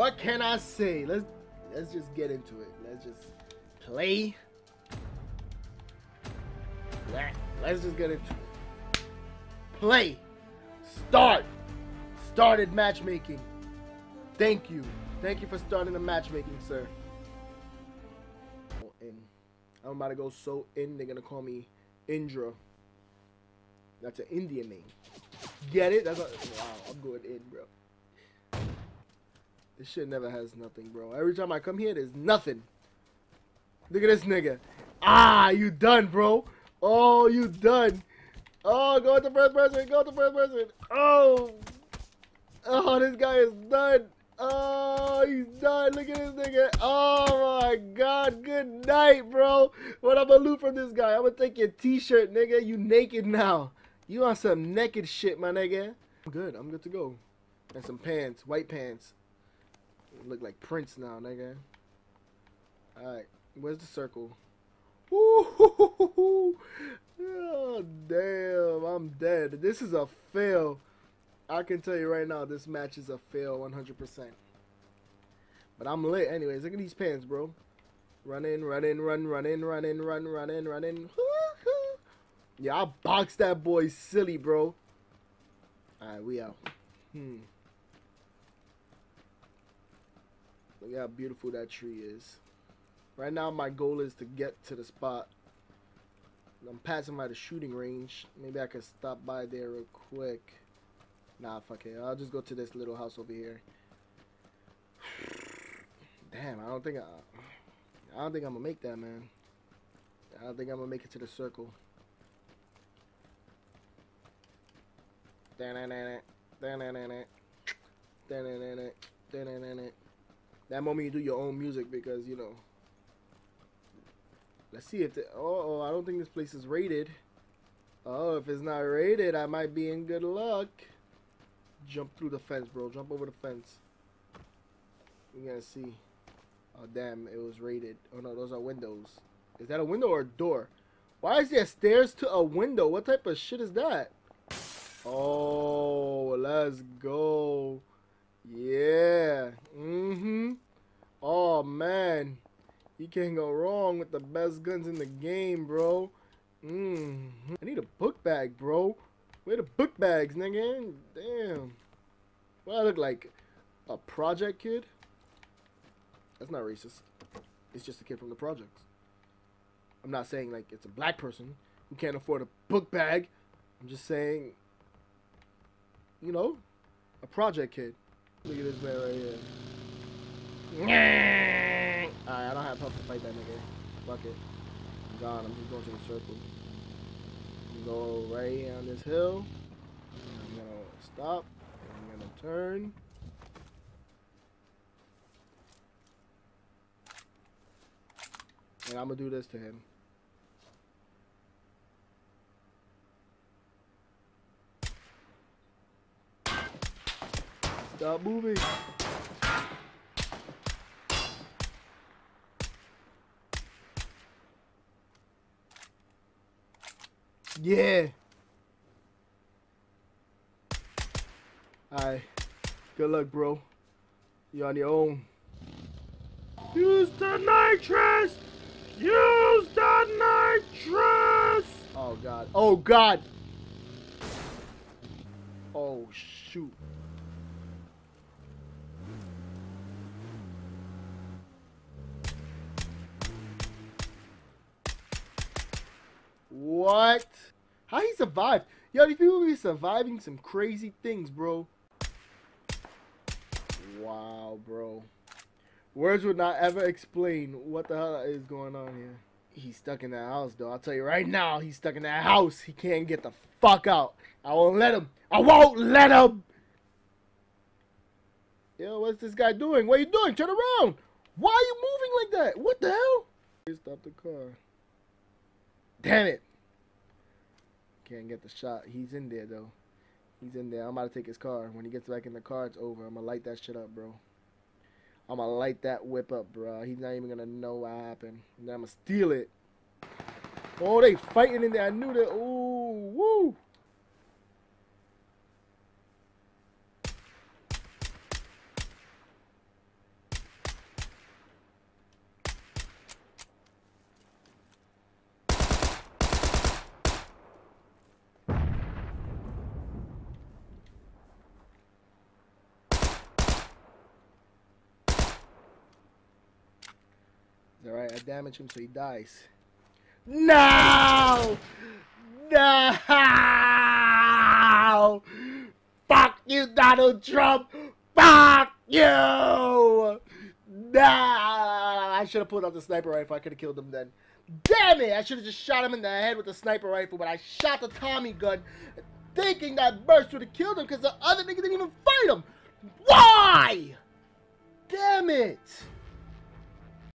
What can I say? Let's let's just get into it. Let's just play. Let's just get into it. Play. Start. Started matchmaking. Thank you. Thank you for starting the matchmaking, sir. I'm about to go so in, they're gonna call me Indra. That's an Indian name. Get it? That's a, wow, I'm going in, bro. This shit never has nothing, bro. Every time I come here, there's nothing. Look at this nigga. Ah, you done, bro. Oh, you done. Oh, go the first person. Go the first person. Oh. Oh, this guy is done. Oh, he's done. Look at this nigga. Oh, my God. Good night, bro. What I'm going to loot from this guy? I'm going to take your t-shirt, nigga. You naked now. You on some naked shit, my nigga. I'm good. I'm good to go. And some pants. White pants. Look like Prince now, nigga. Alright, where's the circle? Ooh, oh, damn, I'm dead. This is a fail. I can tell you right now, this match is a fail 100%. But I'm lit anyways. Look at these pants, bro. Run in, run in, run, run in, run in, run, run in, run in. Yeah, I boxed that boy silly, bro. Alright, we out. Hmm. Look how beautiful that tree is. Right now, my goal is to get to the spot. I'm passing by the shooting range. Maybe I can stop by there real quick. Nah, fuck it. I'll just go to this little house over here. Damn, I don't think I... I don't think I'm gonna make that, man. I don't think I'm gonna make it to the circle. That moment you do your own music because, you know. Let's see if the. Oh, I don't think this place is rated. Oh, if it's not rated, I might be in good luck. Jump through the fence, bro. Jump over the fence. We gotta see. Oh, damn. It was rated. Oh, no. Those are windows. Is that a window or a door? Why is there stairs to a window? What type of shit is that? Oh, let's go. Yeah. Mm-hmm. Oh, man. You can't go wrong with the best guns in the game, bro. Mm -hmm. I need a book bag, bro. Where the book bags, nigga? Damn. What I look like? A project kid? That's not racist. It's just a kid from the projects. I'm not saying like it's a black person who can't afford a book bag. I'm just saying, you know, a project kid. Look at this man right here. Alright, I don't have help to fight that nigga. Fuck it. I'm gone. I'm just going to the circle. Go right on this hill. I'm gonna stop. I'm gonna turn. And I'm gonna do this to him. Stop moving. Yeah. Alright. Good luck, bro. You're on your own. Use the nitrous! Use the nitrous! Oh, God. Oh, God! Oh, shoot. What? How he survived? Yo, these people be surviving some crazy things, bro. Wow, bro. Words would not ever explain what the hell is going on here. He's stuck in that house, though. I'll tell you right now, he's stuck in that house. He can't get the fuck out. I won't let him. I won't let him. Yo, what's this guy doing? What are you doing? Turn around. Why are you moving like that? What the hell? Stop the car. Damn it. Can't get the shot. He's in there, though. He's in there. I'm about to take his car. When he gets back in the car, it's over. I'm to light that shit up, bro. I'm to light that whip up, bro. He's not even going to know what happened. And then I'm to steal it. Oh, they fighting in there. I knew that. Ooh, alright. I damage him so he dies. No! No! Fuck you, Donald Trump! Fuck you! No! I should have pulled out the sniper rifle. I could have killed him then. Damn it! I should have just shot him in the head with the sniper rifle, but I shot the Tommy gun thinking that burst would have killed him because the other nigga didn't even fight him. Why? Damn it!